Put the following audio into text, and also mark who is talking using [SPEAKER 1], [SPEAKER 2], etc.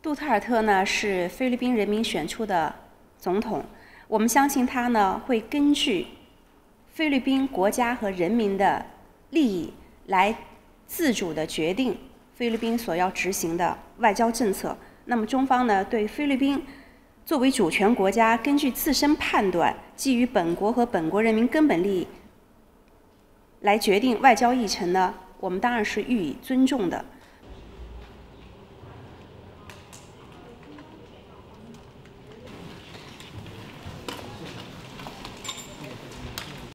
[SPEAKER 1] 杜特尔特呢，是菲律宾人民选出的总统，我们相信他呢，会根据菲律宾国家和人民的利益来自主的决定菲律宾所要执行的外交政策，那么中方呢，对菲律宾作为主权国家，根据自身判断，基于本国和本国人民根本利益来决定外交议程呢，我们当然是予以尊重的。